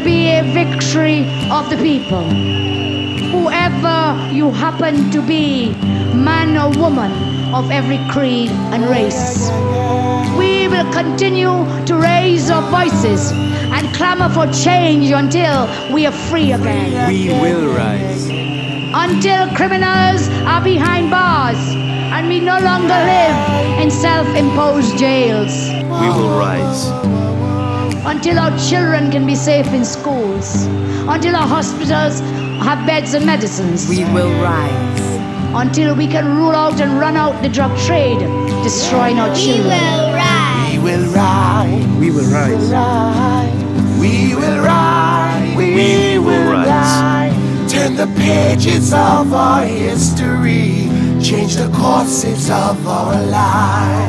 victory of the people. Whoever you happen to be, man or woman of every creed and race. We will continue to raise our voices and clamor for change until we are free again. We will rise. Until criminals are behind bars and we no longer live in self imposed jails. We will rise. Until our children can be safe in schools. Until our hospitals have beds and medicines. We will rise. Until we can rule out and run out the drug trade, destroying our children. We children. will rise. We will rise. We will rise. We will rise. We will rise. Turn the pages of our history. Change the courses of our lives.